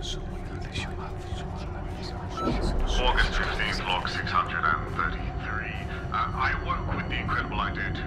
August 15th, log 633. Uh, I awoke with the incredible idea to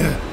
here.